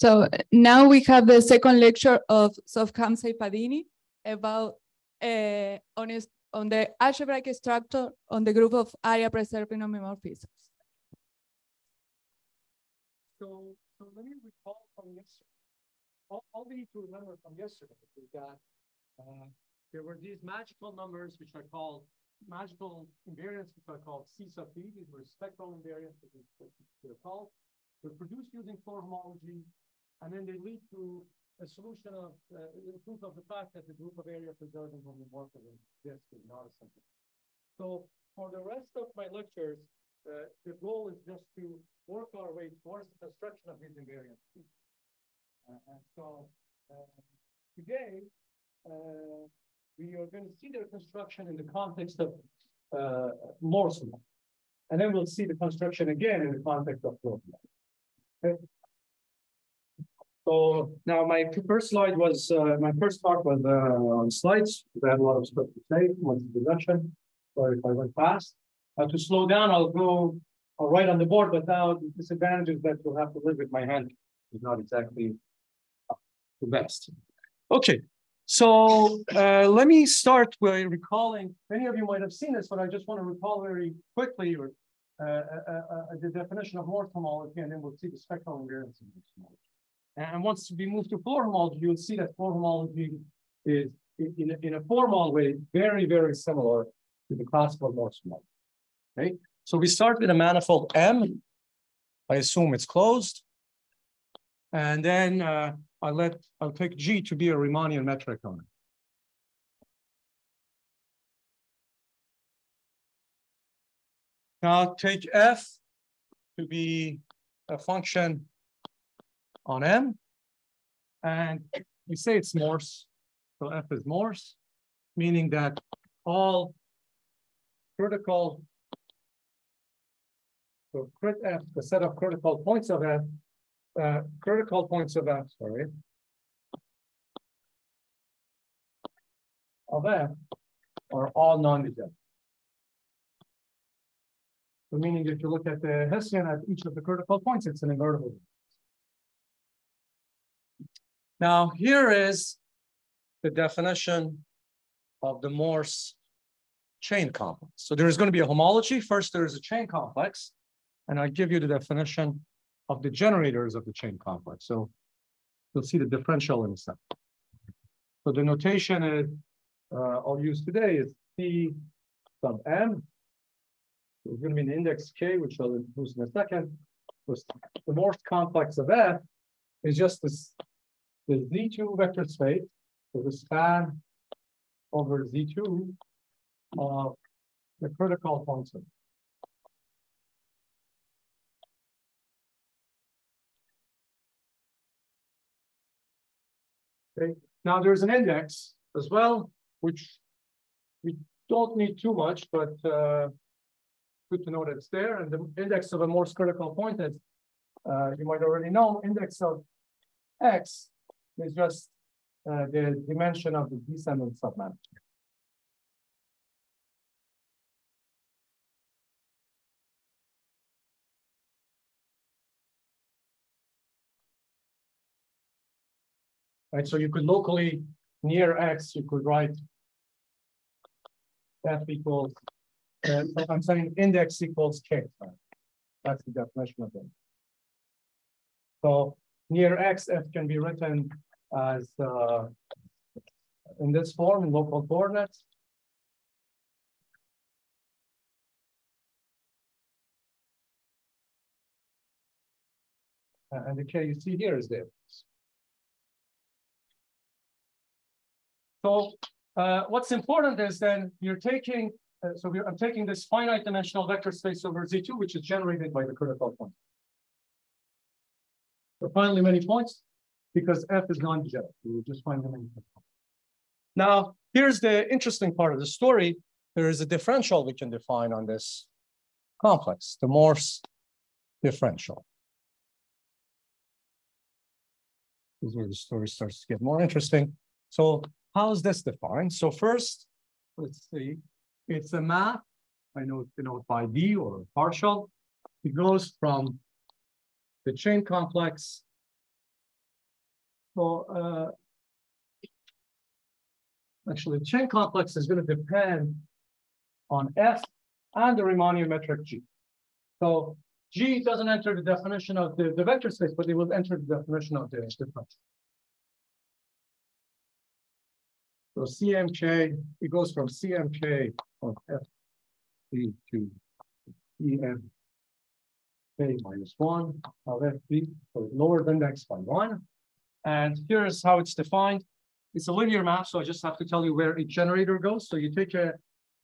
So now we have the second lecture of Sobhan Seyfaddini about uh, on, on the algebraic structure on the group of area preserving homeomorphisms. So, so let me recall from yesterday. All, we need to remember from yesterday is that uh, there were these magical numbers which are called magical invariants, which are called C sub B. These were spectral invariants, they're called. They're produced using Floer homology and then they lead to a solution of uh, proof of the fact that the group of area preserving homeomorphism exists is not a simple. So for the rest of my lectures, uh, the goal is just to work our way towards the construction of these invariants. Uh, and so uh, today, uh, we are going to see their construction in the context of uh, Morse law. And then we'll see the construction again in the context of Floer Okay. So now my first slide was, uh, my first talk was uh, on slides. I had a lot of stuff to say, much introduction. So if I went fast, uh, to slow down, I'll go, I'll write on the board, but now the disadvantage is that you'll have to live with my hand. It's not exactly the best. Okay, so uh, let me start by recalling, many of you might have seen this, but I just want to recall very quickly or, uh, uh, uh the definition of Morse homology, and then we'll see the spectral invariance of Morse homology. And once we move to homology, you'll see that homology is in a, in a formal way, very, very similar to the classical Morse homology. Okay, so we start with a manifold M. I assume it's closed. And then uh, I let, I'll take G to be a Riemannian metric on it. Now take F to be a function on M. And we say it's Morse. So F is Morse, meaning that all critical, so crit F, the set of critical points of F, uh, critical points of F, sorry, of F are all non-negative. So meaning if you look at the Hessian at each of the critical points, it's an invertible. Now, here is the definition of the Morse chain complex. So there is going to be a homology. First, there is a chain complex, and I give you the definition of the generators of the chain complex. So you'll see the differential in a second. So the notation is, uh, I'll use today is C sub M. There's going to be an index K, which I'll introduce in a second. The Morse complex of F is just this the Z2 vector space, so the span over Z2 of the critical function. Okay, now there's an index as well, which we don't need too much, but uh, good to know that it's there. And the index of a Morse critical point is, uh, you might already know, index of x is just uh, the dimension of the descendant submanifold. Right, so you could locally near x, you could write f equals, uh, I'm saying index equals k. That's the definition of it. So near x, f can be written as uh, in this form in local coordinates. Uh, and the k you see here is there. So uh, what's important is then you're taking, uh, so I'm taking this finite dimensional vector space over Z2, which is generated by the critical point. So finally many points, because F is non-degenerate. We will just find them in Now, here's the interesting part of the story. There is a differential we can define on this complex, the Morse differential. This is where the story starts to get more interesting. So how is this defined? So first, let's see, it's a map. I know it's denoted by D or partial. It goes from the chain complex So uh, actually, the chain complex is going to depend on F and the Riemannian metric G. So G doesn't enter the definition of the, the vector space, but it will enter the definition of the differential. So CMK, it goes from CMK of F to EM K minus one of FB, so lower than x by one. And here's how it's defined. It's a linear map, so I just have to tell you where each generator goes. So you take a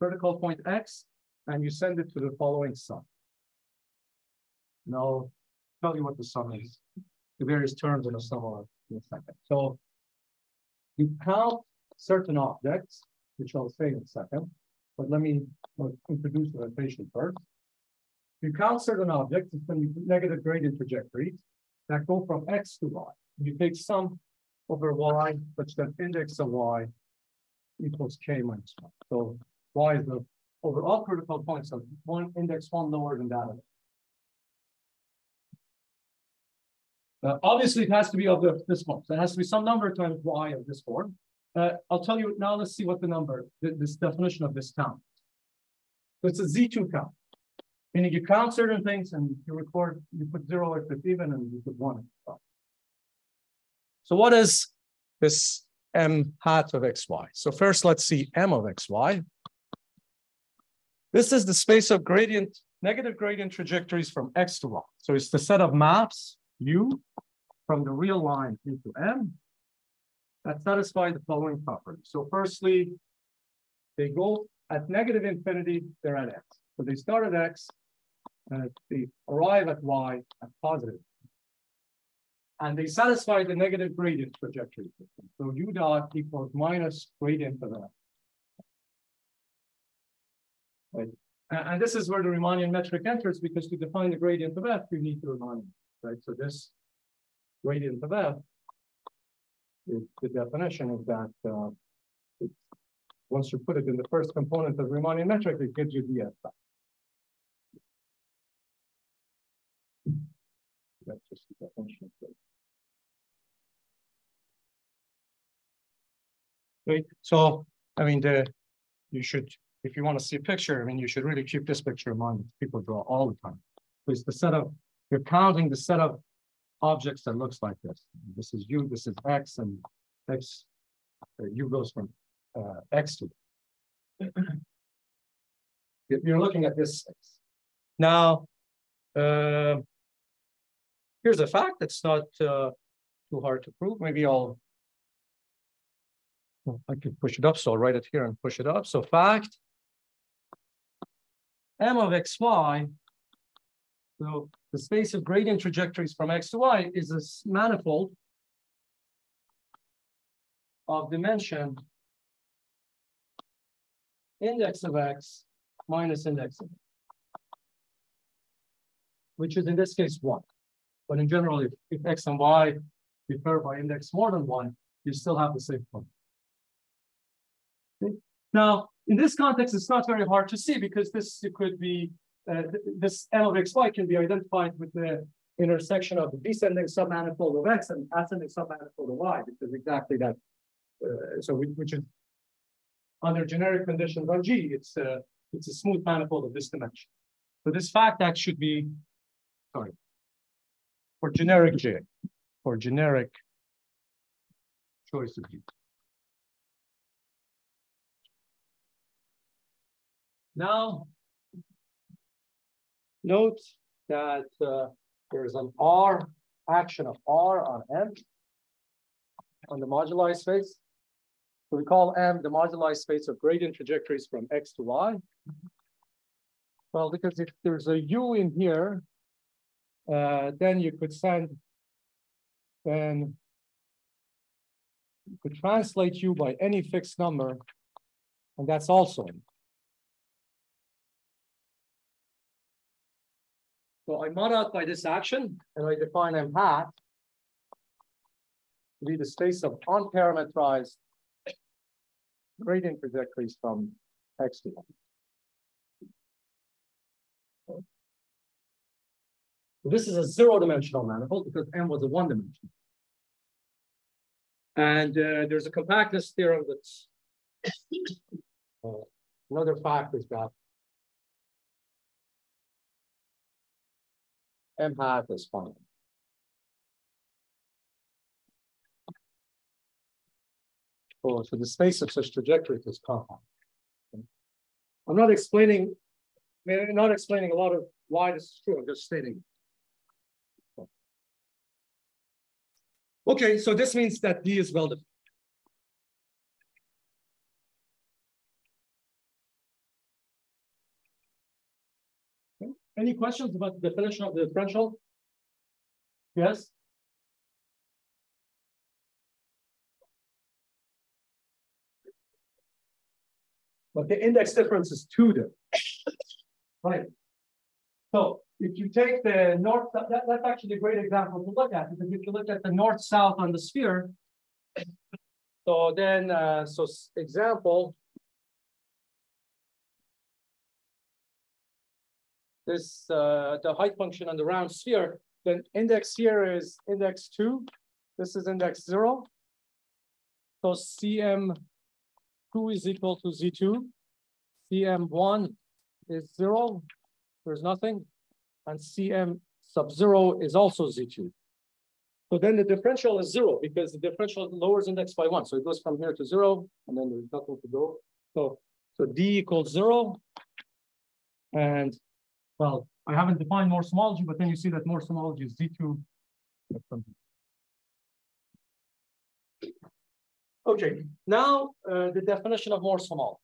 vertical point X and you send it to the following sum. And I'll tell you what the sum is. The various terms in the sum are in a second. So you count certain objects, which I'll say in a second, but let me introduce the notation first. You count certain objects, it's going to be negative gradient trajectories that go from X to Y. You take sum over Y such that index of Y equals K minus one. So Y is the over all critical points of one index one lower than that. Uh, obviously, it has to be of the, this form. So it has to be some number times y of this form. Uh, I'll tell you now. Let's see what the number, th this definition of this count. So it's a Z2 count, meaning you count certain things and you record, you put zero if it's even and you put one. So what is this m hat of xy? So first, let's see m of xy. This is the space of gradient, negative gradient trajectories from x to y. So it's the set of maps u from the real line into m that satisfy the following properties. So firstly, they go at negative infinity, they're at x. So they start at x, and they arrive at y at positive. And they satisfy the negative gradient trajectory. So u dot equals minus gradient of f. Right. And this is where the Riemannian metric enters because to define the gradient of f, you need the Riemannian, right? So this gradient of f is the definition of that. Uh, once you put it in the first component of Riemannian metric, it gives you the f back. That's just the definition Right. So, I mean, the you should if you want to see a picture, I mean, you should really keep this picture in mind. People draw all the time. It's the set of, you're counting the set of objects that looks like this. This is U, this is X, and X, uh, U goes from uh, X to. you're looking at this. Now, uh, here's a fact that's not uh, too hard to prove. Maybe I'll I can push it up, so I'll write it here and push it up. So fact, m of xy, so the space of gradient trajectories from x to y is a manifold of dimension index of x minus index of x, which is in this case one. But in general, if, if x and y differ by index more than one, you still have the same point. Now, in this context, it's not very hard to see because this could be, uh, this M of xy can be identified with the intersection of the descending submanifold of x and ascending submanifold of y, is exactly that. Uh, so we, which is under generic conditions on G, it's a, it's a smooth manifold of this dimension. So this fact that should be, sorry, for generic J, for generic choice of G. Now, note that uh, there's an R action of R on M on the moduli space. So we call M the moduli space of gradient trajectories from X to Y. Well, because if there's a U in here, uh, then you could send, then you could translate U by any fixed number, and that's also. So I mod out by this action, and I define M hat to be the space of unparametrized gradient trajectories from X to Y. This is a zero dimensional manifold because M was a one-dimensional. And uh, there's a compactness theorem that's uh, another fact is that m hat is fine. Oh, so the space of such trajectories is compound. I'm not explaining, I mean, I'm not explaining a lot of why this is true. I'm just stating. Okay, so this means that D is well defined. Any questions about the definition of the differential? Yes? But the index difference is two there. Right. So if you take the north, that, that's actually a great example to look at because if you look at the north south on the sphere, so then, uh, so example, this uh, the height function on the round sphere, then index here is index two, this is index zero. So CM two is equal to Z2, CM1 is zero, there's nothing and Cm sub zero is also Z2. So then the differential is zero because the differential lowers index by one. So it goes from here to zero and then there's nothing to go. So, so D equals zero. And well, I haven't defined Morse homology, but then you see that Morse homology is Z2. Okay, now uh, the definition of Morse homology.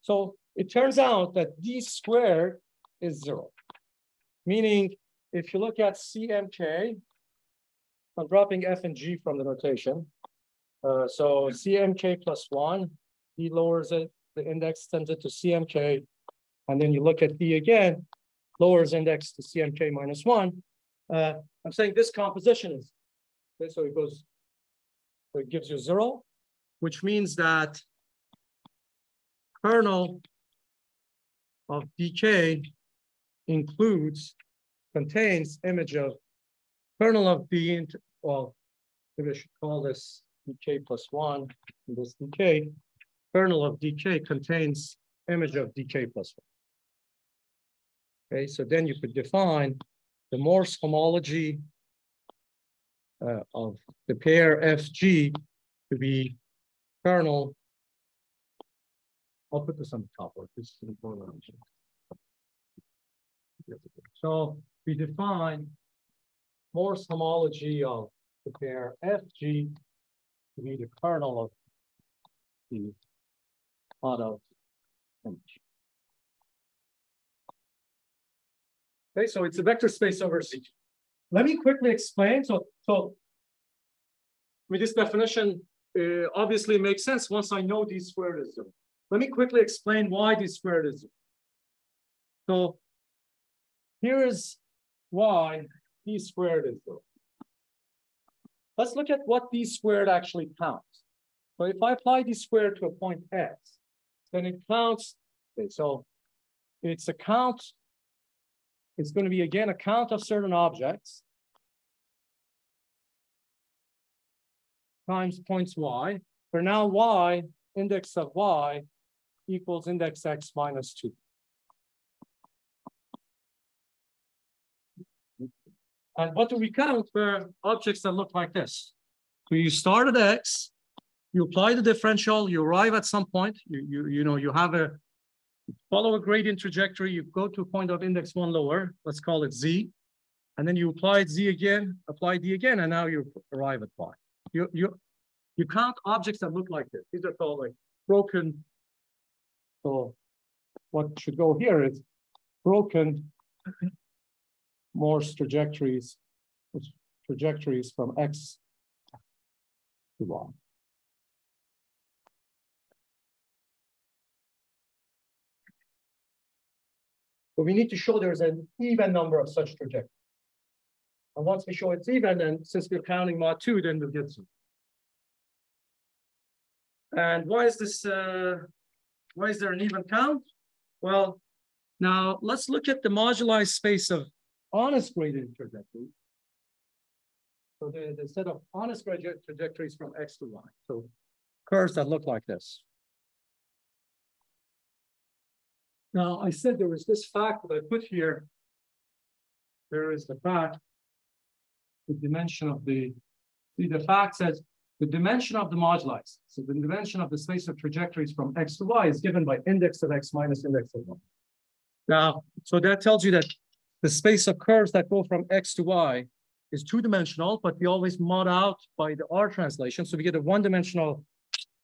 So it turns out that d squared is zero, meaning if you look at CMK, I'm dropping F and G from the notation. Uh, so CMK plus one, D lowers it, the index sends it to CMK, and then you look at D again, lowers index to CMK minus one. Uh, I'm saying this composition is, okay, so it goes, so it gives you zero, which means that kernel of dk includes, contains image of kernel of d, well, maybe I should call this dk plus one, this dk, kernel of dk contains image of dk plus one. Okay, so then you could define the Morse homology uh, of the pair FG to be kernel I'll put this on the top or this. So we define Morse homology of the pair FG to be the kernel of the auto image. Okay, so it's a vector space over C. Let me quickly explain. So, so with this definition, uh, obviously makes sense once I know these squared. Let me quickly explain why d squared. So here is why d squared is zero. Let's look at what d squared actually counts. So if I apply d squared to a point x, then it counts, okay, so it's a count, it's going to be again a count of certain objects times points y. For now, y, index of y equals index x minus 2. And what do we count for objects that look like this? So you start at x, you apply the differential, you arrive at some point, you, you, you know, you have a, follow a gradient trajectory, you go to a point of index one lower, let's call it z, and then you apply z again, apply d again, and now you arrive at y. You, you, you count objects that look like this. These are called like broken so what should go here is broken Morse trajectories, trajectories from X to Y. But we need to show there's an even number of such trajectories. And once we show it's even, then since we're counting mod two, then we'll get some. And why is this uh, why is there an even count? Well, Now let's look at the moduli space of honest gradient trajectory. So the, the set of honest gradient trajectories from X to Y. So curves that look like this. Now I said there was this fact that I put here. There is the fact, the dimension of the, see the fact says the dimension of the moduli. So the dimension of the space of trajectories from X to Y is given by index of X minus index of Y. Now, so that tells you that the space of curves that go from X to Y is two-dimensional, but we always mod out by the R translation. So we get a one-dimensional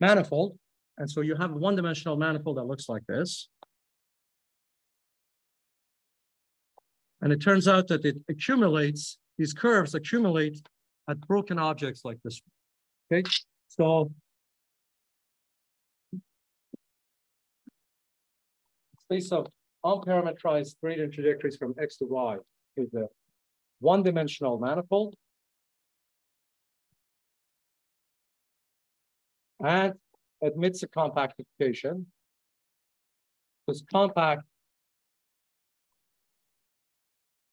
manifold. And so you have a one-dimensional manifold that looks like this. And it turns out that it accumulates, these curves accumulate at broken objects like this. Okay, so space of unparametrized gradient trajectories from X to Y is a one-dimensional manifold. And admits a compactification. Because compact,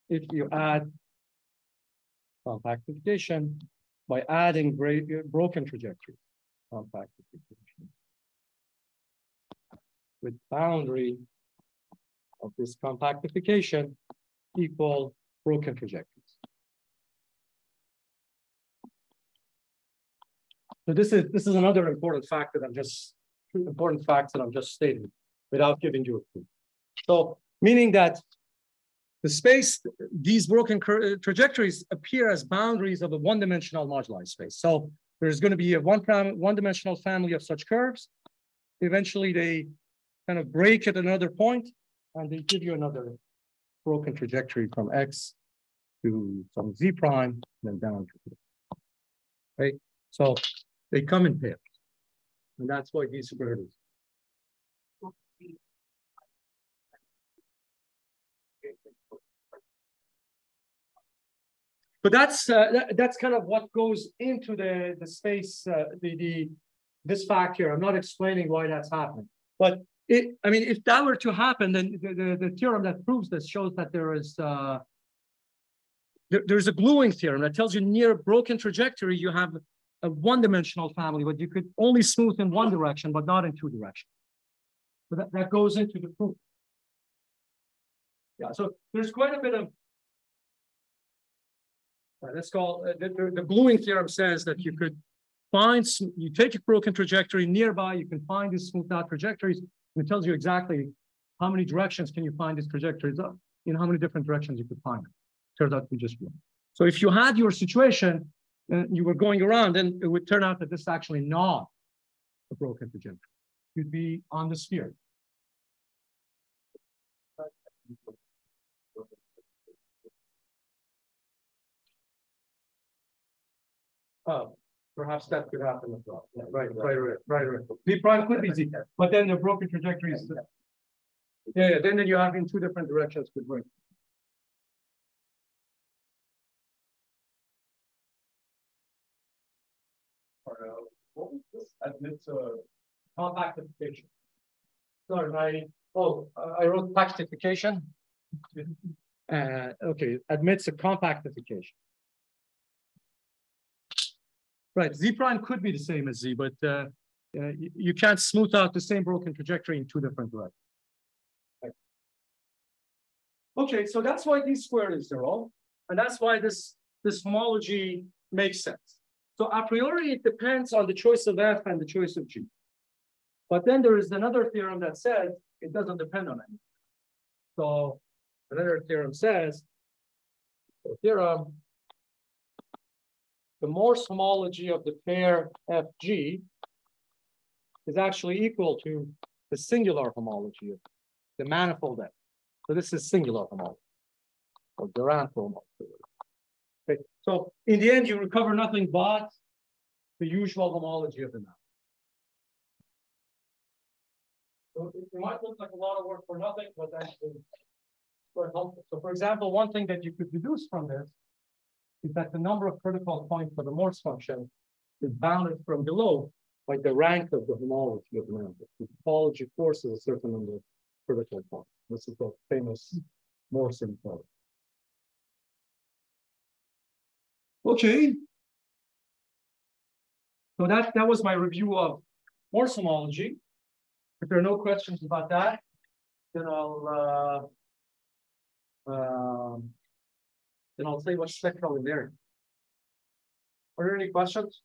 if you add compactification by adding broken trajectories, compactification with boundary of this compactification equal broken trajectories. So this is this is another important fact that I'm just important facts that I'm just stating without giving you a clue. So meaning that the space, these broken uh, trajectories appear as boundaries of a one-dimensional moduli space. So there's going to be a one one-dimensional family of such curves. Eventually, they kind of break at another point, and they give you another broken trajectory from x to some z prime, and then down to right. So they come in pairs, and that's why these squared is. But that's uh, that, that's kind of what goes into the the space uh, the the this fact here. I'm not explaining why that's happening, but it, I mean, if that were to happen, then the, the, the theorem that proves this shows that there is uh, there, there's a gluing theorem that tells you near a broken trajectory, you have a one-dimensional family, but you could only smooth in one direction, but not in two directions. So that, that goes into the proof. Yeah, so there's quite a bit of uh, let's call uh, the, the, the gluing theorem says that you could find you take a broken trajectory nearby, you can find these smoothed out trajectories, it tells you exactly how many directions can you find these trajectories up, in how many different directions you could find them. Turns out we just one. So if you had your situation and you were going around, then it would turn out that this is actually not a broken trajectory. You'd be on the sphere. Oh, Perhaps that could happen as well. Yeah, right, right, right, right, right. The prime could be Z, but then the broken trajectory is. Yeah, yeah, then, then you have in two different directions could work. What was this? Admits a compactification. Sorry, my, oh, I wrote pactification. Uh, okay, admits a compactification. Right, Z prime could be the same as Z, but uh, uh, you, you, can't smooth out the same broken trajectory in two different directions. Right. Okay, so that's why D squared is zero, and that's why this, this homology makes sense. So a priori, it depends on the choice of F and the choice of G. But then there is another theorem that says it doesn't depend on anything. So another theorem says, the theorem the Morse homology of the pair FG is actually equal to the singular homology of the manifold F. So this is singular homology or de Rham homology. Okay. So in the end, you recover nothing but the usual homology of the manifold. So it might look like a lot of work for nothing, but actually quite helpful. So for example, one thing that you could deduce from this is that the number of critical points for the Morse function is bounded from below by the rank of the homology of the number. The topology forces a certain number of critical points. This is the famous Morse inequality. Okay. So that, that was my review of Morse homology. If there are no questions about that, then I'll uh, um, then I'll say what's spectral in there. Are there any questions?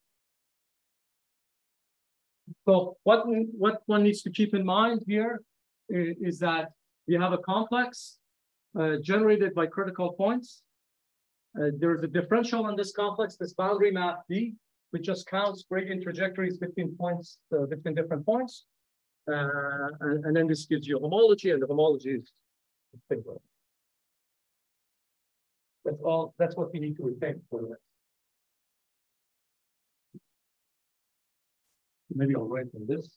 So what what one needs to keep in mind here is, is that we have a complex uh, generated by critical points. Uh, there's a differential on this complex, this boundary map B, which just counts gradient trajectories between points, uh, between different points. Uh, and, and, then this gives you homology, and the homology is That's all. That's what we need to retain for the Maybe I'll write on this.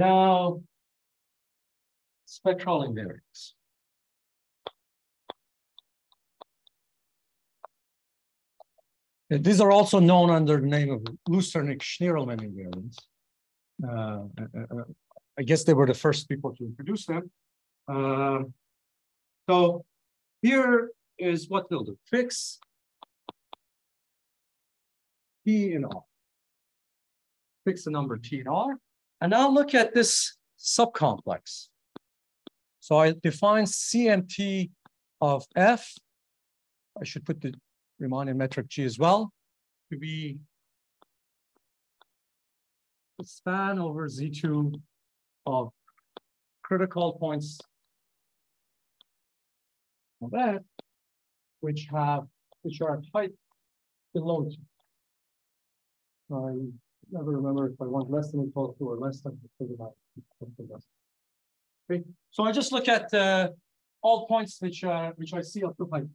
Now, spectral invariants. These are also known under the name of Lusternik-Schnirelmann invariants. Uh, uh, uh, I guess they were the first people to introduce them. Uh, so here is what we'll do. Fix T in R. Fix the number T and R. And now look at this subcomplex. So I define CMT of F. I should put the Riemannian metric G as well to be the span over Z2 of critical points of F, which have which are at height below two never remember if I want less than equal to or less than equal to Okay, so I just look at uh, all points which uh, which I see up to height.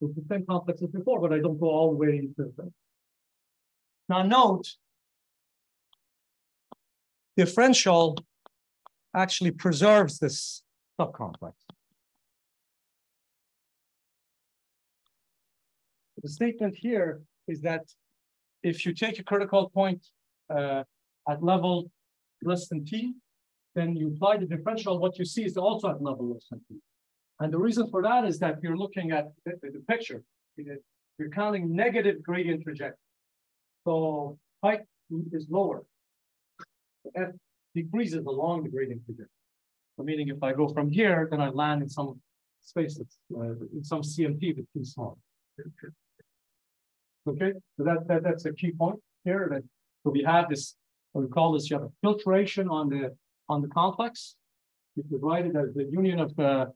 So the same complex as before, but I don't go all the way into it. Now note, differential actually preserves this subcomplex. The statement here is that if you take a critical point uh, at level less than t, then you apply the differential, what you see is also at level less than t. And the reason for that is that you're looking at the, the picture. You're counting negative gradient trajectory. So height is lower. F decreases along the gradient trajectory. So meaning if I go from here, then I land in some space that's uh, in some CMT that's too small. Okay, so that, that that's a key point here. That so we have this, we call this, you have a filtration on the on the complex. You could write it as the union of uh,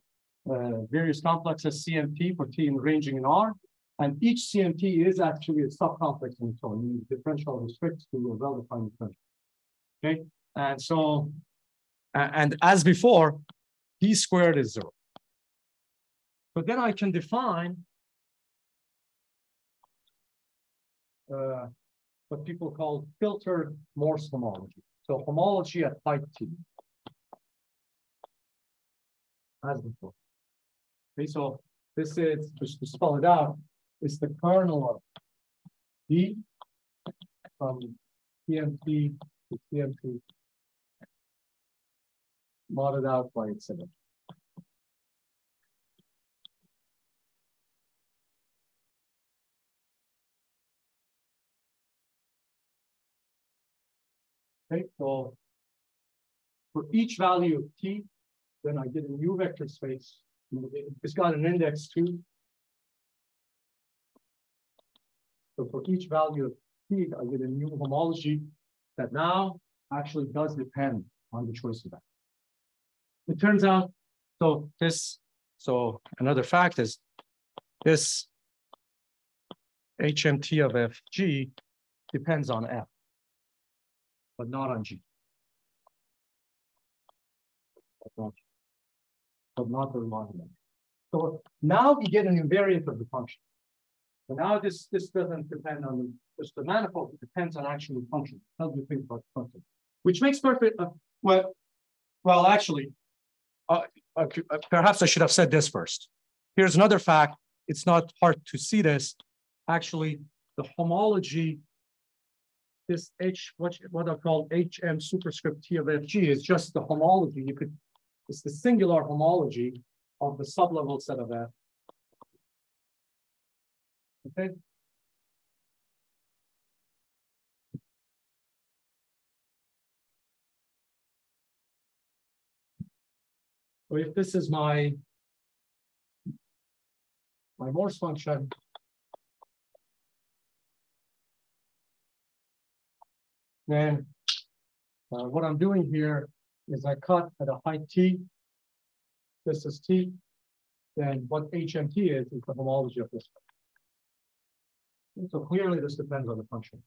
uh, various complexes CMT for T and ranging in R. And each CMT is actually a subcomplex in its own. Differential restricts to a well-defined differential. Okay, and so, and as before, D squared is zero. But then I can define uh, what people call filtered Morse homology. So homology at height t. As before. Okay, so this is, just to spell it out, is the kernel of D from CMT to CMT modded out by itself. Okay, so for each value of t, then I get a new vector space. It's got an index too. So for each value of t, I get a new homology that now actually does depend on the choice of that. It turns out, so this So another fact is this HMT of FG depends on F, but not on G. But not the Riemann. So now we get an invariant of the function. So now this, this doesn't depend on the, just the manifold, it depends on actual function. How do you think about the function? Which makes perfect, uh, well, well, actually, uh, uh, perhaps I should have said this first. Here's another fact. It's not hard to see this. Actually, the homology, this H, what, what I call HM superscript T of FG is just the homology. You could, it's the singular homology of the sublevel set of F. Okay. So if this is my my Morse function, then uh, what I'm doing here is I cut at a height t. This is t. Then what HMT is is the homology of this. So clearly this depends on the function.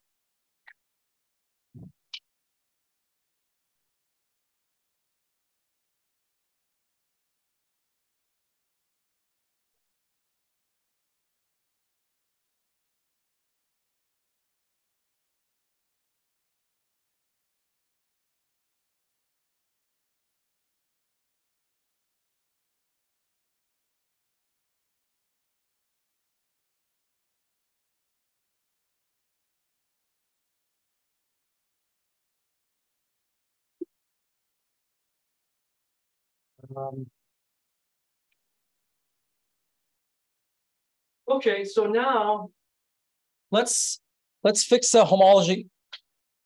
Um, okay, so now let's let's fix the homology.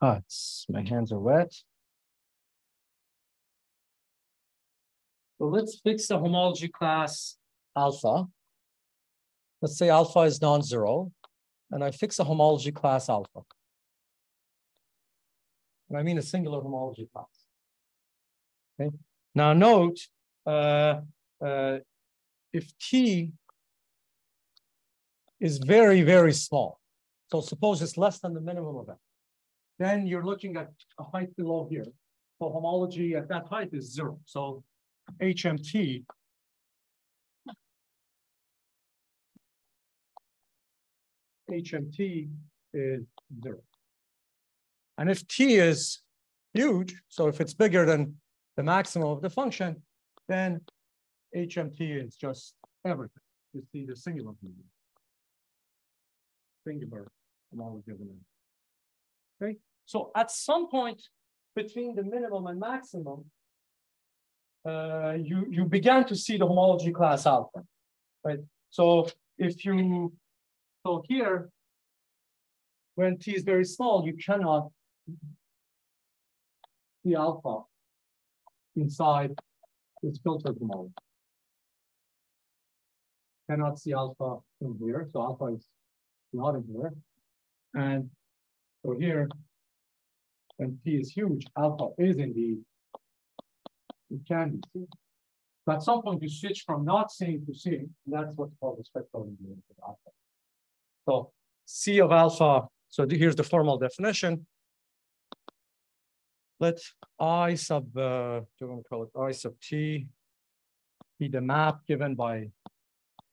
It's, my hands are wet. So let's fix the homology class alpha. Let's say alpha is non-zero, and I fix a homology class alpha. And I mean a singular homology class. Okay. Now note, Uh, uh, if T is very, very small, so suppose it's less than the minimum of F, then you're looking at a height below here. So homology at that height is zero. So HMT HMT is zero. And if T is huge, so if it's bigger than the maximum of the function, then HMT is just everything. You see the singular movement. Singular given. Okay, so at some point between the minimum and maximum, uh, you you began to see the homology class alpha, right? So if you so here, when t is very small, you cannot see alpha inside this filtered mode. Cannot see alpha in here, so alpha is not in here. And so here, when T is huge, alpha is indeed, it can be seen. So at some point you switch from not seeing to seeing, and that's what's called the spectral invariance of alpha. So C of alpha, so here's the formal definition let I sub, uh, do to call it I sub t be the map given by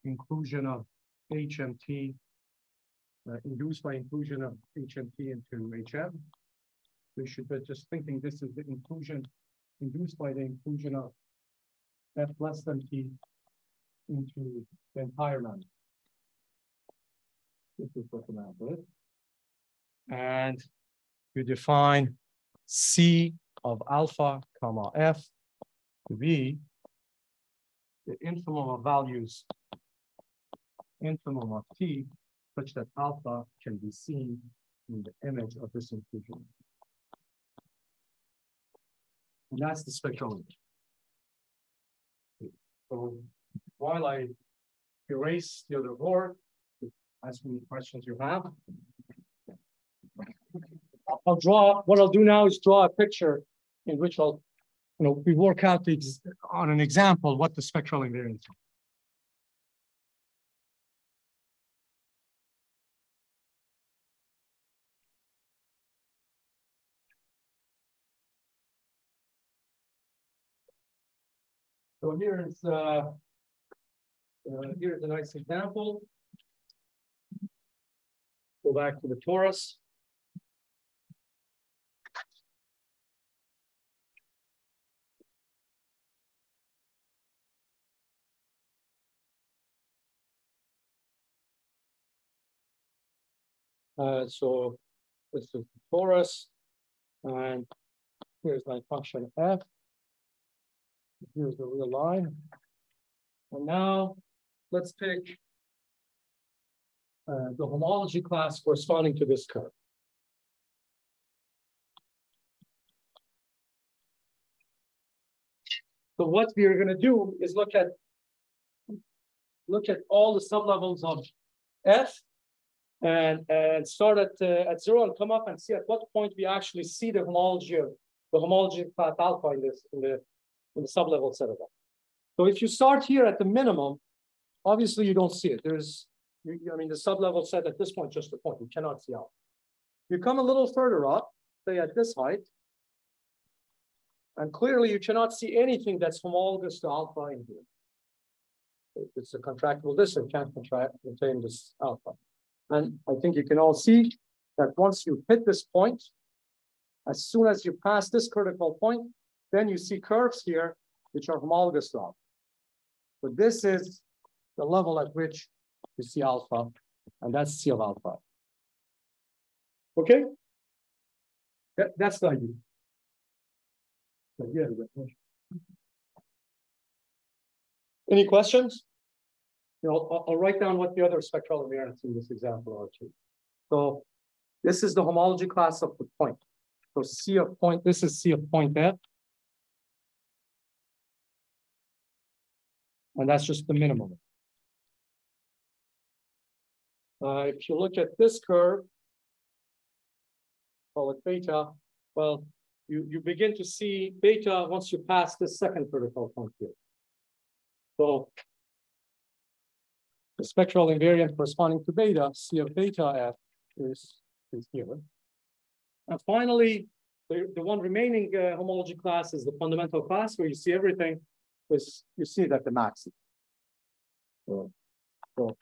inclusion of HMT, uh, induced by inclusion of HMT into HM. We should be just thinking this is the inclusion induced by the inclusion of F less than T into the entire map. This is what the map is. And you define C of alpha comma F to be the infimum of values, infimum of T, such that alpha can be seen in the image of this inclusion. And that's the spectrum. So while I erase the other board, ask me questions you have. I'll draw, what I'll do now is draw a picture in which I'll, you know, we work out the, on an example what the spectral invariance is. So here is uh, uh, here's a nice example. Go back to the torus. Uh, so this is the torus, and here's my function f. Here's the real line. And now let's pick uh, the homology class corresponding to this curve. So what we are going to do is look at look at all the sublevels of f and, and start at, uh, at zero and come up and see at what point we actually see the homology of the homology class alpha in this in the in the sublevel set of them. So if you start here at the minimum, obviously you don't see it. There's, I mean, the sublevel set at this point just a point. You cannot see alpha. You come a little further up, say at this height, and clearly you cannot see anything that's homologous to alpha in here. It's a contractible distance, can't contract contain this alpha. And I think you can all see that once you hit this point, as soon as you pass this critical point, then you see curves here, which are homologous to alpha. But this is the level at which you see alpha, and that's C of alpha. Okay? That, that's the idea. Any questions? You know, I'll, I'll, write down what the other spectral invariants in this example are too. So this is the homology class of the point. So C of point, this is C of point F. And that's just the minimum. Uh, if you look at this curve, call it beta, well, you, you begin to see beta once you pass the second critical point here. So the spectral invariant corresponding to beta, C of beta F is, is here. And finally, the, the one remaining uh, homology class is the fundamental class where you see everything is you see that the maximum. So, so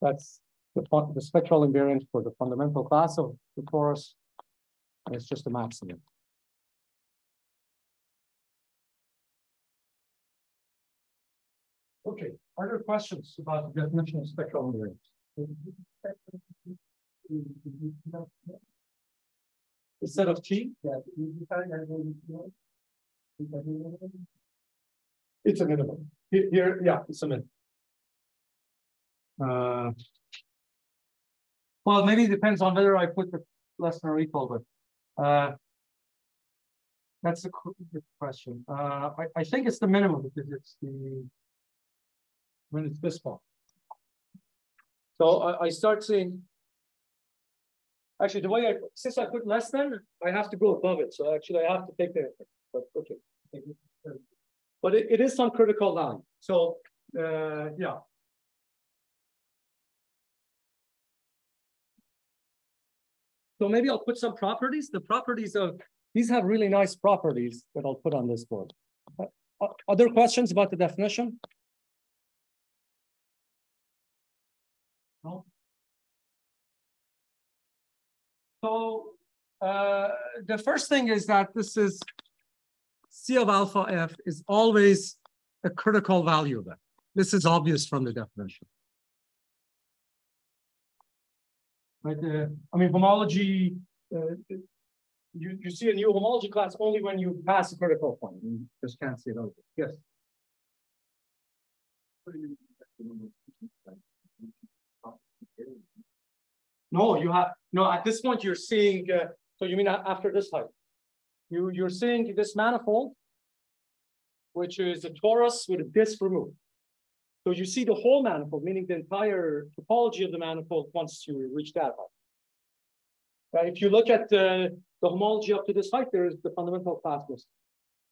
that's the, the spectral invariant for the fundamental class of the torus, and it's just a maximum. Okay, are there questions about the definition of spectral invariants? Instead of T? It's a minimum. Here, yeah, it's a minimum. Uh, well, maybe it depends on whether I put the less than or equal, but uh, that's a good question. Uh, I, I think it's the minimum because it's the when it's this one. So I, I start seeing Actually, the way I, since I put less than, I have to go above it. So actually I have to take the, but okay. But it, it is some critical line. So uh, yeah. So maybe I'll put some properties. The properties of, these have really nice properties that I'll put on this board. Uh, other questions about the definition? So uh, the first thing is that this is C of alpha F is always a critical value of This is obvious from the definition. Right, uh, I mean, homology, uh, you, you see a new homology class only when you pass a critical point. You just can't see it over. Yes. No, you have no. At this point, you're seeing. Uh, so you mean after this height? You you're seeing this manifold, which is a torus with a disk removed. So you see the whole manifold, meaning the entire topology of the manifold once you reach that height. Right? If you look at the, the homology up to this height, there is the fundamental class list.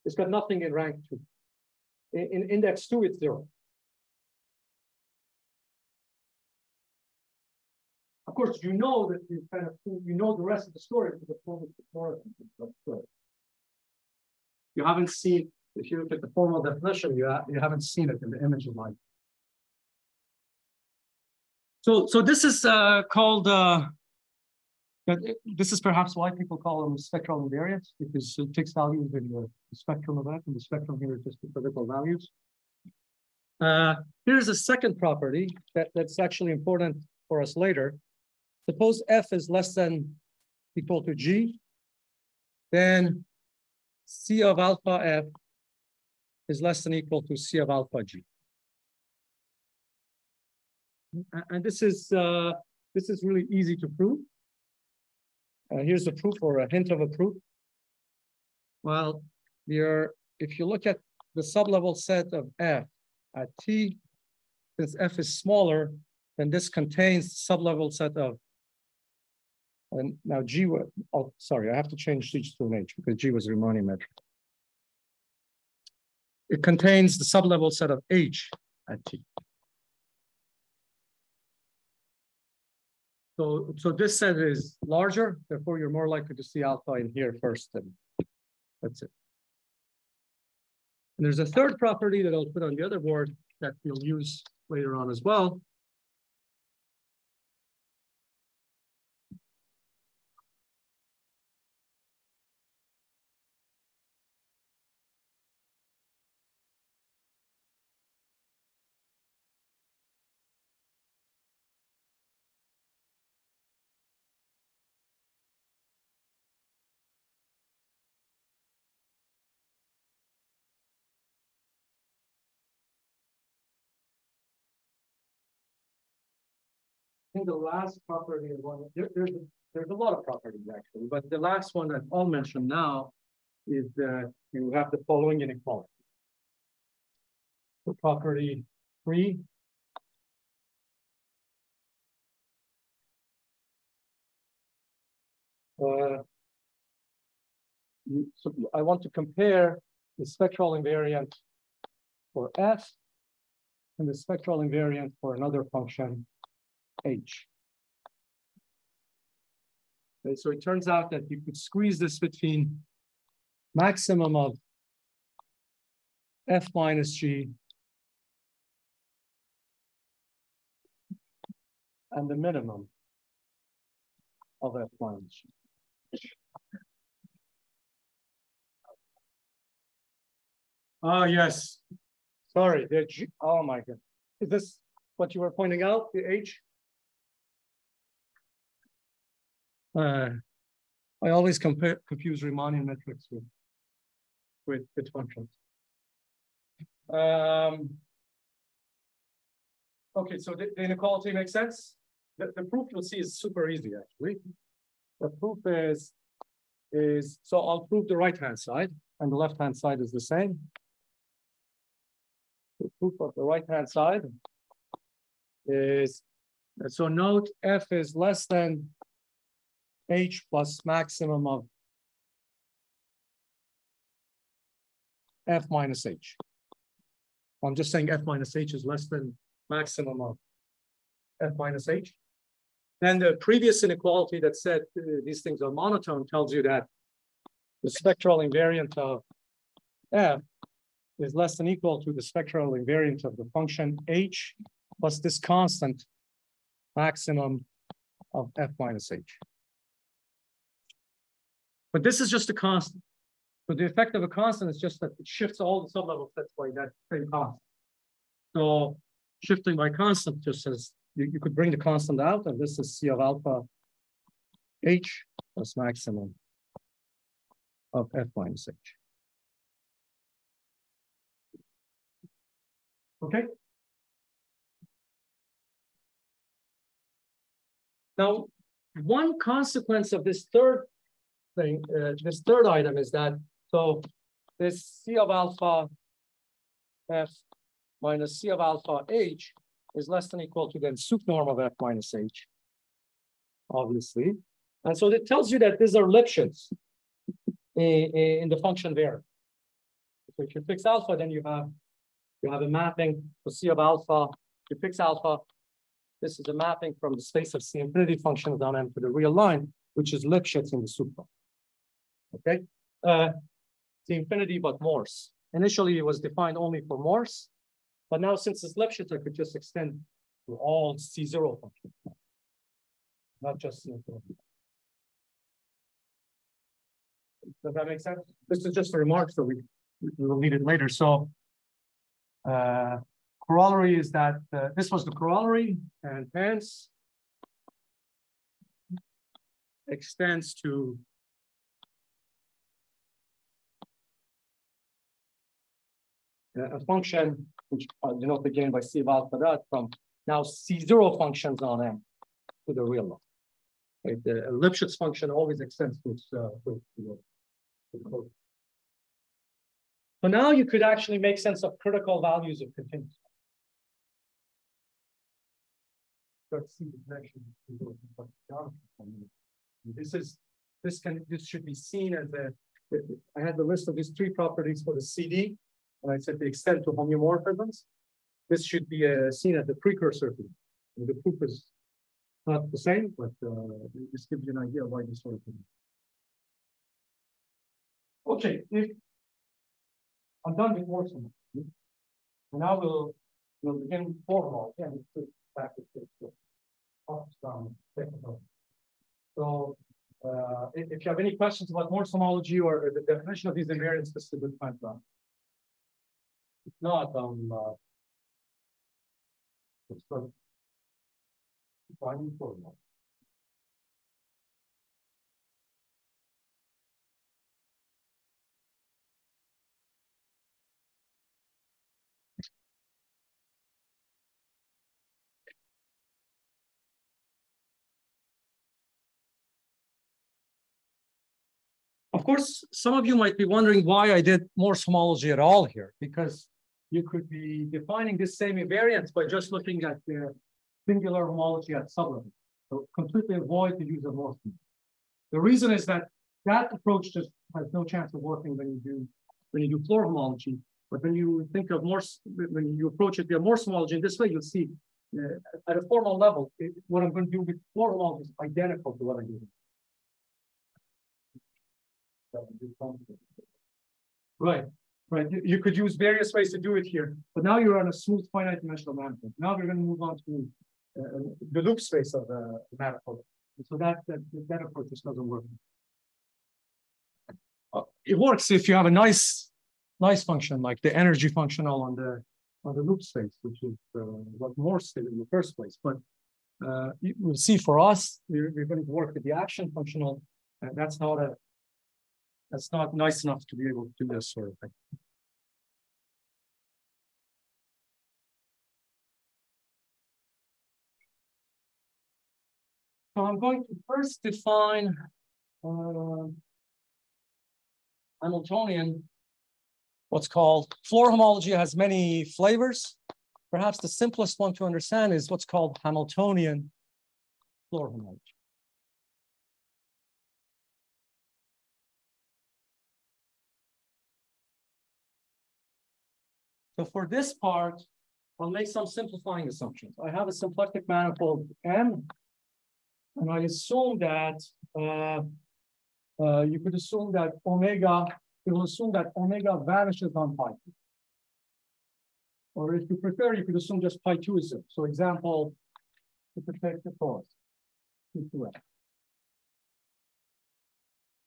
It's got nothing in rank two. In, in index two, it's zero. Course, you know that you kind of you know the rest of the story for the form of the. You haven't seen If you look at the formal definition, you, ha you haven't seen it in the image of life. So, so this is uh, called, uh, this is perhaps why people call them spectral invariants, because it takes values in the spectrum of that, and the spectrum here is just the physical values. Uh, here's a second property that, that's actually important for us later. Suppose f is less than equal to g, then c of alpha f is less than equal to c of alpha g. And this is uh, this is really easy to prove. Uh, here's a proof or a hint of a proof. Well, you're, if you look at the sublevel set of f at t, since f is smaller, then this contains sublevel set of, and now g, oh, sorry, I have to change g to an h because g was a Riemannian metric. It contains the sublevel set of h at t. So, so this set is larger, therefore you're more likely to see alpha in here first, and that's it. And there's a third property that I'll put on the other board that we'll use later on as well. Think the last property is one, there, there's, a, there's a lot of properties actually, but the last one that I'll mention now is that you have the following inequality. Property three. Uh, so I want to compare the spectral invariant for S and the spectral invariant for another function H. Okay, so it turns out that you could squeeze this between maximum of F minus G and the minimum of F minus G. Oh, yes. Sorry, the G, oh my God. Is this what you were pointing out, the H? Uh, I always compare, confuse Riemannian metrics with, with, with functions. Um, okay, so the, the, inequality makes sense. The, the proof you'll see is super easy, actually. The proof is, is so I'll prove the right-hand side, and the left-hand side is the same. The proof of the right-hand side is, so note f is less than h plus maximum of f minus h. I'm just saying f minus h is less than maximum of f minus h. Then the previous inequality that said uh, these things are monotone tells you that the spectral invariant of f is less than equal to the spectral invariant of the function h plus this constant maximum of f minus h. But this is just a constant. So the effect of a constant is just that it shifts all the sublevels That's why that same constant. So shifting by constant just says you, you could bring the constant out, and this is C of alpha H plus maximum of F minus H. Okay. Now, one consequence of this third thing, uh, this third item is that, so this C of alpha F minus C of alpha H is less than equal to the sup norm of F minus H, obviously. And so it tells you that these are Lipschitz in, in the function there. So if you fix alpha, then you have you have a mapping for C of alpha. If you fix alpha, this is a mapping from the space of C infinity functions down M to the real line, which is Lipschitz in the super okay? Uh, the infinity but Morse initially it was defined only for Morse, but now since it's Lipschitz, I could just extend to all C0 functions, not just C0. Does that make sense? This is just a remark, so we, we will need it later. So uh, corollary is that uh, this was the corollary and hence extends to a function which uh, denoted again by C of alpha dot from now C0 functions on M to the real one. Right? The Lipschitz function always extends to uh, to, to so now you could actually make sense of critical values of continuous. This is this can this should be seen as a. I had the list of these three properties for the CD, and I said the extent to homeomorphisms. This should be uh, seen as the precursor to The proof is not the same, but uh, this gives you an idea of why this sort of thing. Okay, if I'm done with working, and now we'll we'll begin formal. Again, back to this. So uh, if, you have any questions about Morse homology or the definition of these invariants, this is a good time to ask. If not, um, uh, let's start defining formula. Of course, some of you might be wondering why I did Morse homology at all here, because you could be defining this same invariance by just looking at the singular homology at sublevel. So completely avoid the use of Morse. The reason is that that approach just has no chance of working when you do when you do Floer homology. But when you think of Morse, when you approach it via Morse homology in this way, you'll see uh, at a formal level, it, what I'm going to do with Floer homology is identical to what I'm doing. Right, right. You, you, could use various ways to do it here, but now you're on a smooth finite dimensional manifold. Now we're going to move on to uh, the loop space of the manifold. So that, that, that approach just doesn't work. Uh, it works if you have a nice, nice function like the energy functional on the on the loop space, which is uh, what Morse did in the first place. But uh, we'll see for us, we're, we're, going to work with the action functional. And that's not a that's not nice enough to be able to do this sort of thing. So I'm going to first define uh, Hamiltonian, what's called Floer homology has many flavors. Perhaps the simplest one to understand is what's called Hamiltonian Floer homology. So for this part, I'll make some simplifying assumptions. I have a symplectic manifold M, and I assume that uh, uh, you could assume that omega, you will assume that omega vanishes on pi. Or if you prefer, you could assume just pi 2 is zero. So example, could take the force,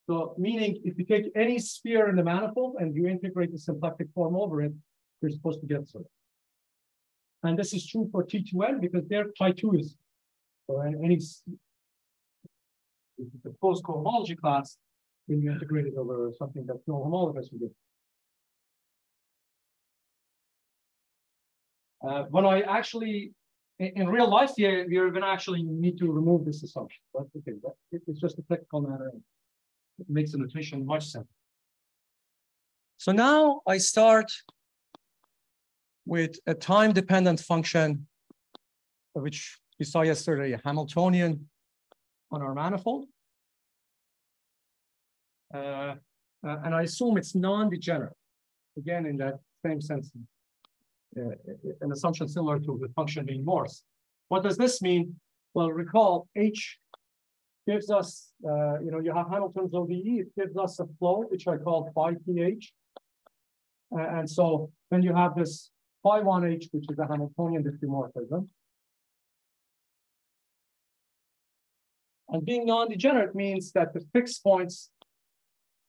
So meaning if you take any sphere in the manifold and you integrate the symplectic form over it, you're supposed to get zero. And this is true for T2N because pi 2 is, so any the post cohomology class, when you integrate it over something that's no homologous, you get. Uh, when I actually, in, in real life, here, you're going to actually need to remove this assumption. But okay, that, it's just a technical matter. It makes the notation much simpler. So now I start with a time-dependent function, which we saw yesterday, a Hamiltonian on our manifold. Uh, uh, and I assume it's non-degenerate. Again, in that same sense, uh, an assumption similar to the function being Morse. What does this mean? Well, recall H gives us, uh, you know, you have Hamilton's ODE, it gives us a flow, which I call phi pH. and so then you have this phi 1h, which is a Hamiltonian diffeomorphism. And being non-degenerate means that the fixed points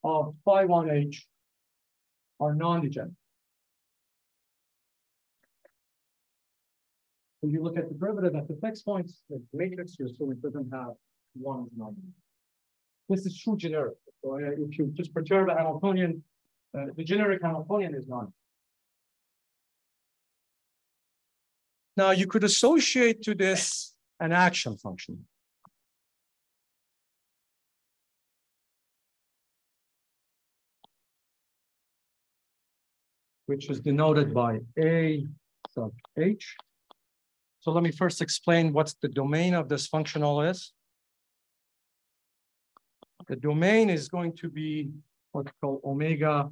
of phi 1h are non-degenerate. When you look at the derivative at the fixed points, the matrix here, so it doesn't have one non This is true generic. So uh, if you just perturb a Hamiltonian, uh, the generic Hamiltonian is non. Now you could associate to this an action function. which is denoted by A sub H. So let me first explain what the domain of this functional is. The domain is going to be what's called omega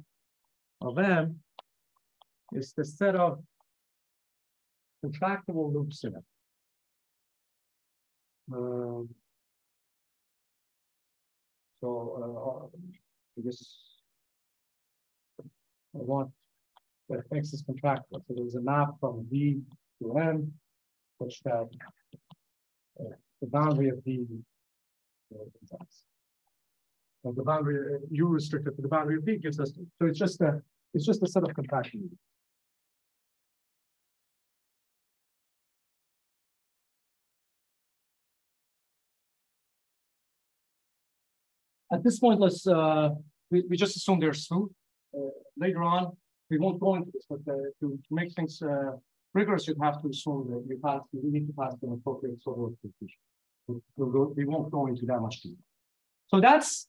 of M. It's the set of contractible loops in it. Um, so uh, I guess I want that X is contractible. So there's a map from V to M, such that uh, the boundary of V uh, the boundary uh, U restricted to the boundary of V gives us. So it's just a it's just a set of contractions. At this point, let's uh, we, we just assume they're smooth. Uh, later on, we won't go into this, but uh, to, make things uh, rigorous, you'd have to assume that you pass, you need to pass an appropriate sort of we, we'll we won't go into that much detail. So that's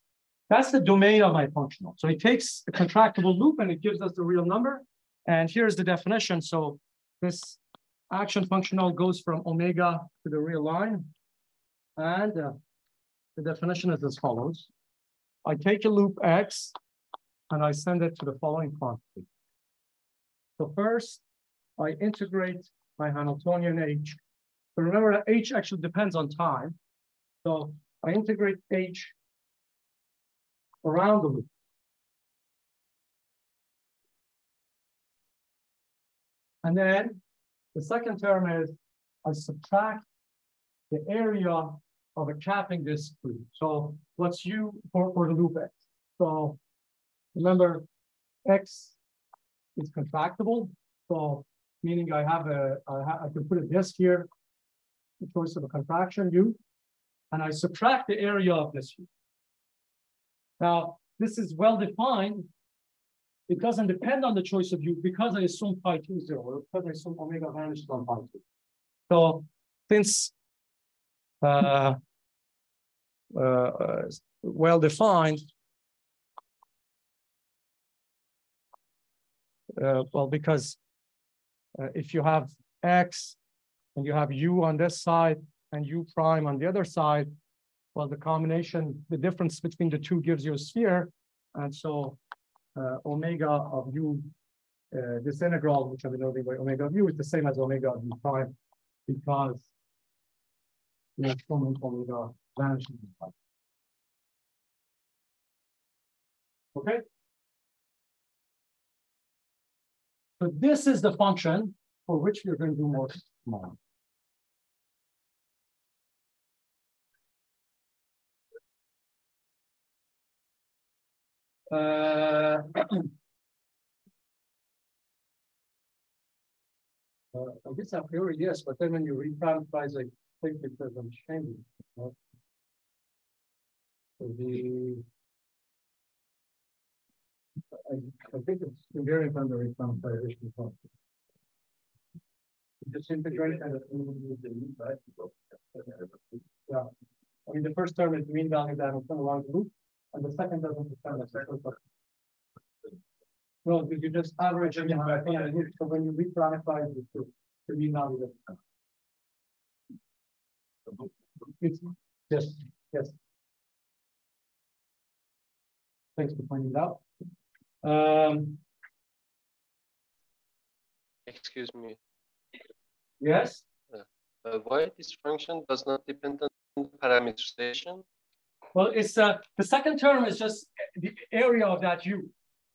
that's the domain of my functional. So it takes a contractible loop and it gives us the real number. And here's the definition. So this action functional goes from omega to the real line. And uh, the definition is as follows. I take a loop X and I send it to the following quantity. So first, I integrate my Hamiltonian H. But remember that H actually depends on time. So I integrate H around the loop. And then the second term is I subtract the area of a capping disk loop. So what's U for, for the loop X? So remember, X is contractible. So meaning I have a, I, ha I can put a disk here, the choice of a contraction U, and I subtract the area of this U. Now, this is well defined. It doesn't depend on the choice of U because I assume pi 2 0, or because I assume omega vanishes on pi 2. So since uh, uh, well defined, uh, well, because uh, if you have X and you have U on this side and U prime on the other side, well, the combination, the difference between the two gives you a sphere. And so uh, omega of U, uh, this integral, which I'm denoting by omega of U, is the same as omega of U prime because the exponent omega vanishes. Okay? So this is the function for which we're going to do more tomorrow. Uh, uh, I guess a priori, yes, but then when you reparameterize, I think because I'm changing. So the I, I think it's invariant under reparameterization function. Just integrate and right? Yeah. I mean, the first term is mean value that will come along the loop and the second doesn't depend on the second Well, did you just average it? Yeah, so when you it to the mean value it's, yes, yes. Thanks for pointing it out. Um, Excuse me. Yes. Uh, why this function does not depend on parameterization? Well, it's uh, the second term is just the area of that U.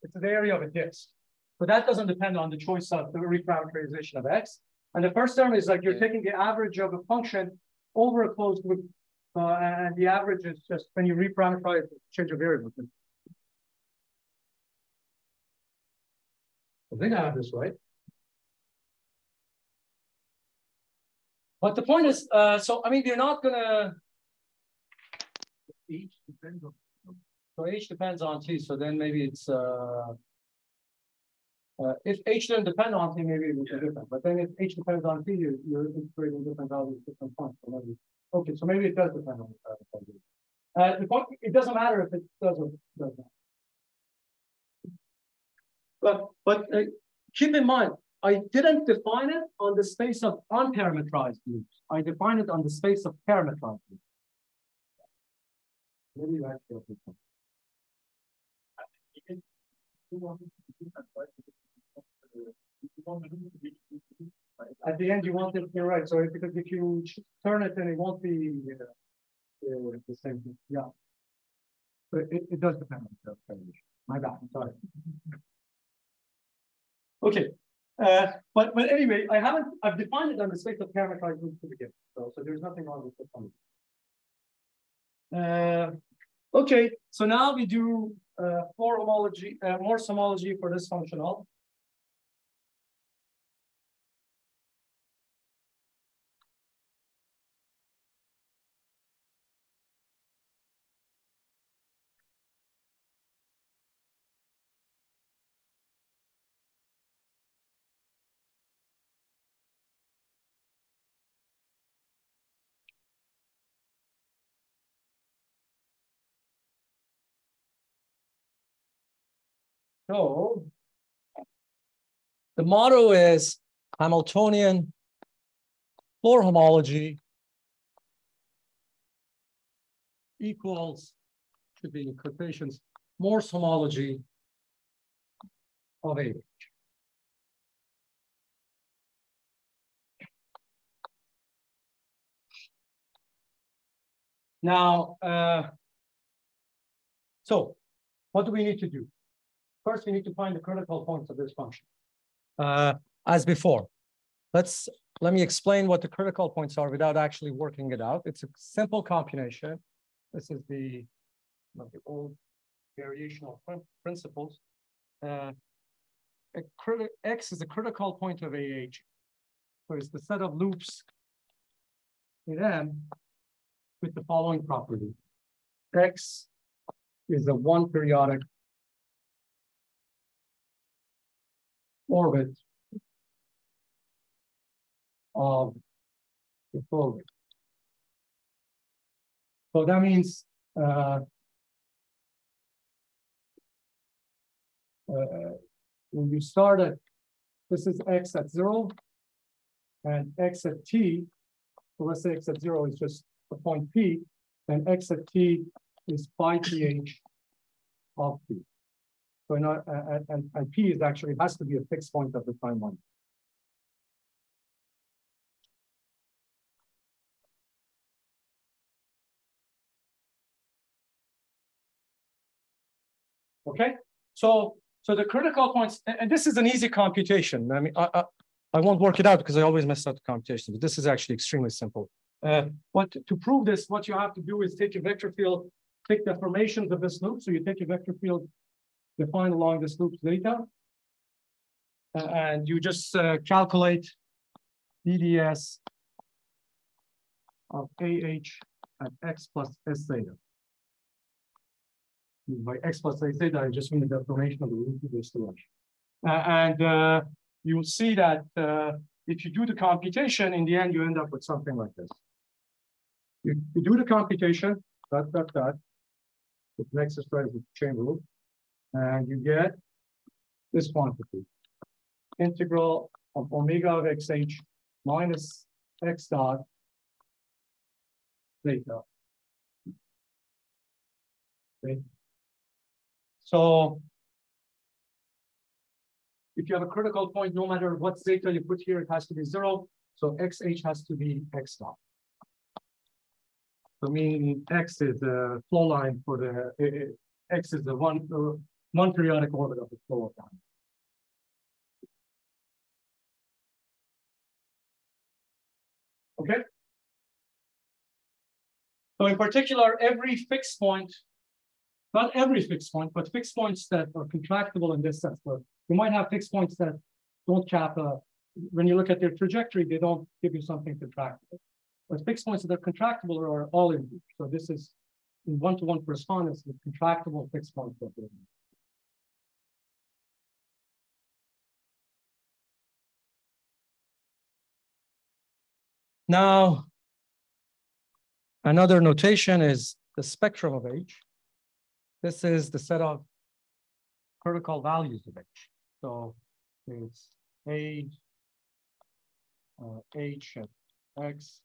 It's the area of a disk. but that doesn't depend on the choice of the reparameterization of x. And the first term is like you're Yeah. taking the average of a function over a closed loop. Uh, and the average is just when you reparameterize, change a variable. I think I have this right. But the point is, uh, so I mean, you're not gonna. H depends on. So H depends on T, so then maybe it's, uh. Uh, if H didn't depend on T, maybe it would be different, but then if H depends on T, you're, you're integrating different values, at different points. So maybe, okay, so maybe it does depend on the value. Uh, the point, it doesn't matter if it does or does not. But, but uh, keep in mind, I didn't define it on the space of unparametrized loops. I defined it on the space of parameterized loops. Maybe you actually have this one. At the end, you want it, you're right, so because if you turn it, then it won't be uh, uh, the same, thing. yeah. But it, it does depend on the variation. My bad, sorry. Okay, uh, but, but anyway, I haven't, I've defined it on the space of parameterized groups to begin, so, so there's nothing wrong with this one. Uh, okay, so now we do, uh, more homology, uh, more homology for this functional. So the motto is Hamiltonian Floer homology equals, should be in quotations, Morse homology of A. Now, uh, so what do we need to do? First, we need to find the critical points of this function. Uh, as before, let's let me explain what the critical points are without actually working it out. It's a simple computation. This is the, the old variational prin- principles. Uh, X is a critical point of AH. So it's the set of loops in M with the following property. X is a one periodic orbit of the fluid. So that means uh, uh, when you start at this is x at zero and x at t. So let's say x at zero is just the point p, and x at t is phi th of p. So not, uh, and, and P is actually, has to be a fixed point of the time one. Okay, so, so the critical points, and, and this is an easy computation. I mean, I, I, I won't work it out because I always mess up the computation, but this is actually extremely simple. Uh, what to prove this, what you have to do is take a vector field, take the formations of this loop. So you take a vector field defined along this loop's data. Uh, and you just uh, calculate DDS of AH at X plus S theta. By X plus S theta, I just mean the deformation of the loop to this direction. Uh, and uh, you will see that uh, if you do the computation, in the end, you end up with something like this. You, you do the computation, dot, dot, dot, with an exercise the chain rule, and you get this quantity. Integral of omega of xh minus x dot theta. Okay. So if you have a critical point, no matter what zeta you put here, it has to be zero. So xh has to be x dot. So meaning x is the flow line for the, x is the one, uh, one periodic orbit of the of time. Okay? So in particular, every fixed point, not every fixed point, but fixed points that are contractible in this sense, but you might have fixed points that don't cap, a, when you look at their trajectory, they don't give you something contractible. But fixed points that are contractible are all in. So this is one-to-one -one correspondence with contractible fixed points. Now, another notation is the spectrum of H. This is the set of critical values of H. So it's A, uh, H at X,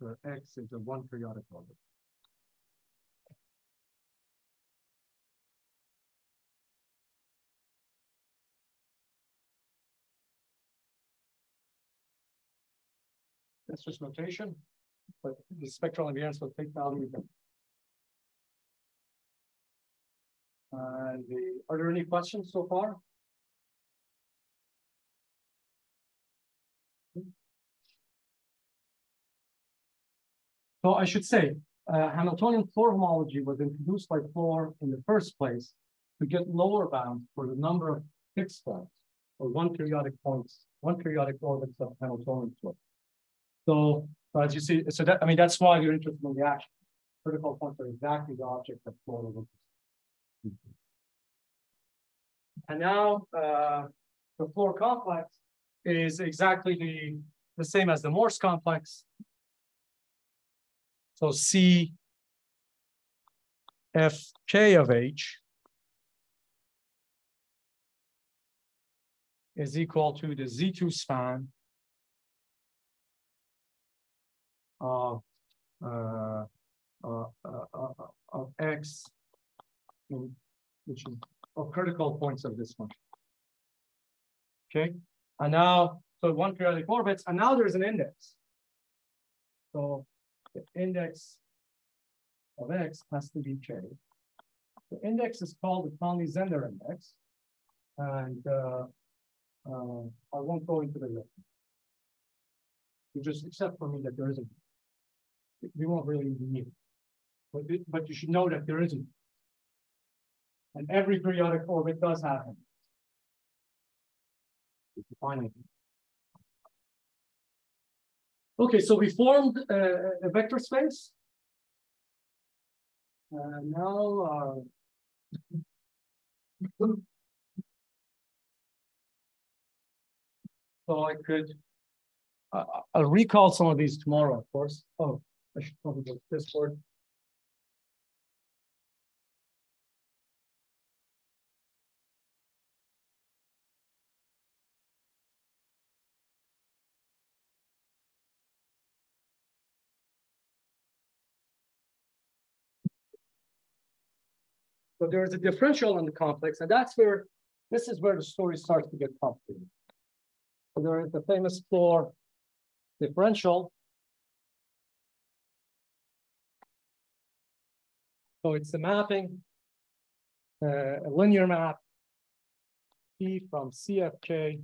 where X is a one periodic orbit. That's just notation, but the spectral invariants will take value. And the, are there any questions so far? So I should say, uh, Hamiltonian Floer homology was introduced by Floer in the first place to get lower bounds for the number of fixed points or one periodic points, one periodic orbits of Hamiltonian floor. So, so as you see, so that I mean that's why you're interested in the action. Critical points are exactly the object that was interested And now uh, the Floer complex is exactly the, the same as the Morse complex. So C F K of H is equal to the Z2 span of uh, uh, uh, of x, in, which is of critical points of this function. Okay, and now so one periodic orbits, and now there's an index. So the index of x has to be k. The index is called the Conley-Zehnder index, and uh, uh, I won't go into the. You just accept for me that there isn't. We won't really need it, but but you should know that there isn't. And every periodic orbit does it. Finally. Okay, so we formed uh, a vector space. Uh, now, uh, so I could, I'll recall some of these tomorrow, of course. Oh, I should probably go to this. So there is a differential on the complex, and that's where, this is where the story starts to get complicated. So there is the famous Floer differential. So it's a mapping, uh, a linear map, P from CFK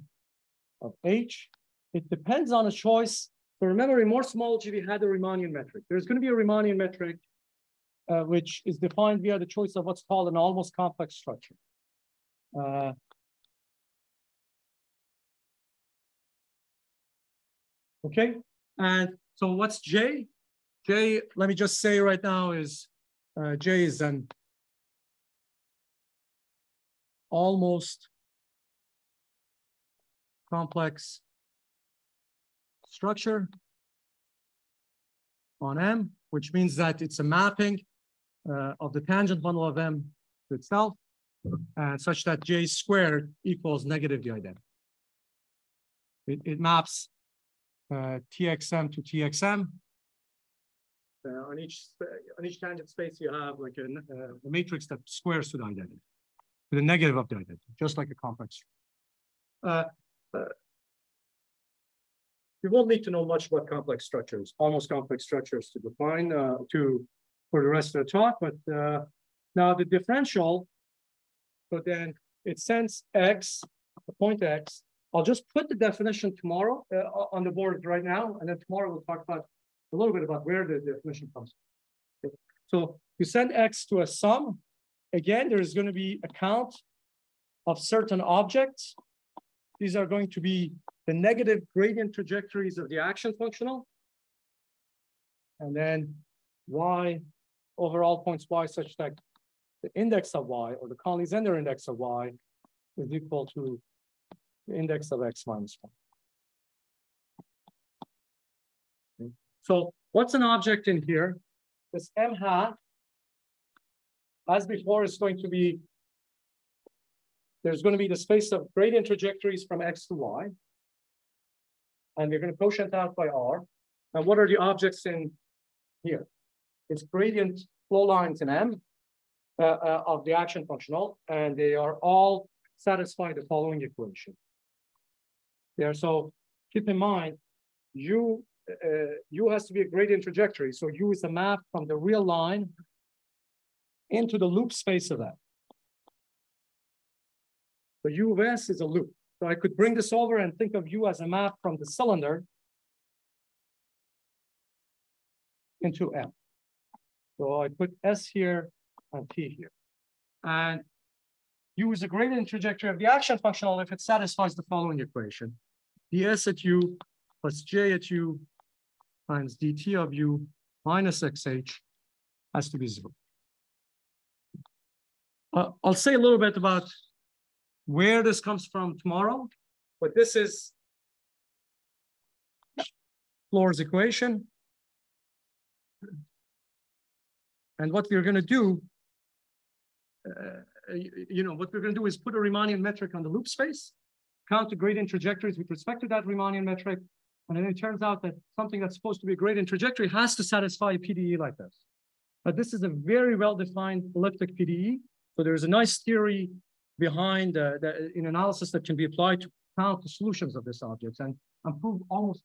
of H. It depends on a choice. So remember, in Morse homology, we had a Riemannian metric. There's going to be a Riemannian metric uh, which is defined via the choice of what's called an almost complex structure. Uh, okay, and so what's J? J, let me just say right now is uh, J is an almost complex structure on M, which means that it's a mapping uh, of the tangent bundle of M to itself, uh, such that J squared equals negative the identity. It, it maps uh, TXM to TXM. Uh, on each on each tangent space, you have like a, uh, a matrix that squares to the identity, to the negative of the identity, just like a complex. Uh, you won't need to know much about complex structures, almost complex structures to define, to for the rest of the talk, but now the differential, so then it sends x, the point x, I'll just put the definition tomorrow uh, on the board right now, and then tomorrow we'll talk about a little bit about where the definition comes from. So you send X to a sum. Again, there's going to be a count of certain objects. These are going to be the negative gradient trajectories of the action functional. And then Y over all points Y such that the index of Y or the Conley-Zehnder index of Y is equal to the index of X minus one. So what's an object in here? This M hat, as before, is going to be, there's going to be the space of gradient trajectories from X to Y. And we're going to quotient out by R. And what are the objects in here? It's gradient flow lines in M uh, uh, of the action functional, and they are all satisfy the following equation. There, so keep in mind, U, Uh, U has to be a gradient trajectory. So U is a map from the real line into the loop space of that. So U of S is a loop. So I could bring this over and think of U as a map from the cylinder into M. So I put S here and T here. And U is a gradient trajectory of the action functional if it satisfies the following equation. ds at U plus J at U times dt of U minus XH has to be zero. Uh, I'll say a little bit about where this comes from tomorrow, but this is Floer's equation. And what we're going to do, uh, you know, what we're going to do is put a Riemannian metric on the loop space, count the gradient trajectories with respect to that Riemannian metric, and then it turns out that something that's supposed to be a gradient trajectory has to satisfy a PDE like this. But this is a very well-defined elliptic PDE. So there's a nice theory behind uh, the, in analysis that can be applied to count the solutions of this object and, and prove almost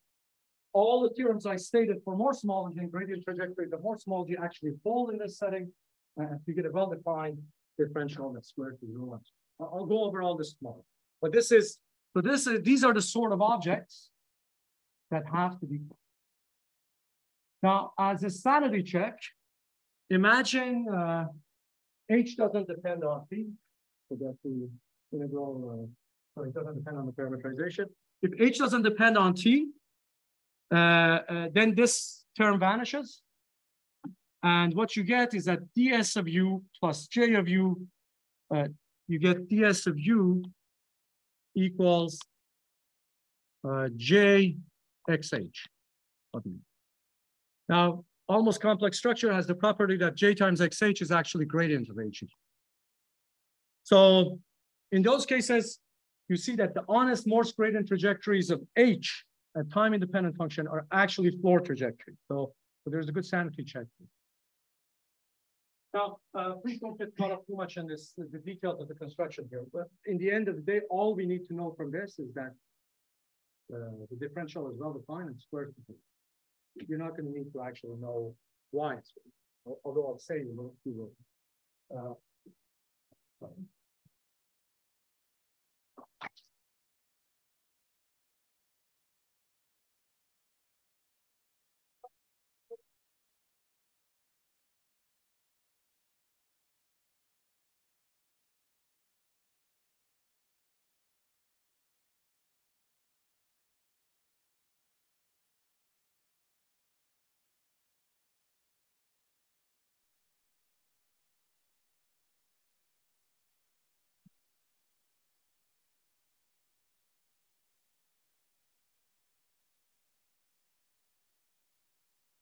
all the theorems I stated for Morse-Smale gradient trajectory, the Morse-Smale G actually fall in this setting, and uh, you get a well-defined differential that's squared to zero. I'll go over all this tomorrow. But this is, so this is, these are the sort of objects that have to be. Now, as a sanity check, imagine uh, H doesn't depend on P, so that the integral, uh, it doesn't depend on the parameterization. If H doesn't depend on T, uh, uh, then this term vanishes. And what you get is that ds of u plus j of u, uh, you get ds of u equals uh, j xh. Now, almost complex structure has the property that j times xh is actually gradient of h. So in those cases, you see that the honest Morse gradient trajectories of h a time-independent function are actually Floer trajectory. So, so there's a good sanity check. Now, uh, please don't get caught up too much in this, the details of the construction here. But in the end of the day, all we need to know from this is that uh, the differential is well defined and squares You're not going to need to actually know why it's, although I'll say you will. You will. Uh,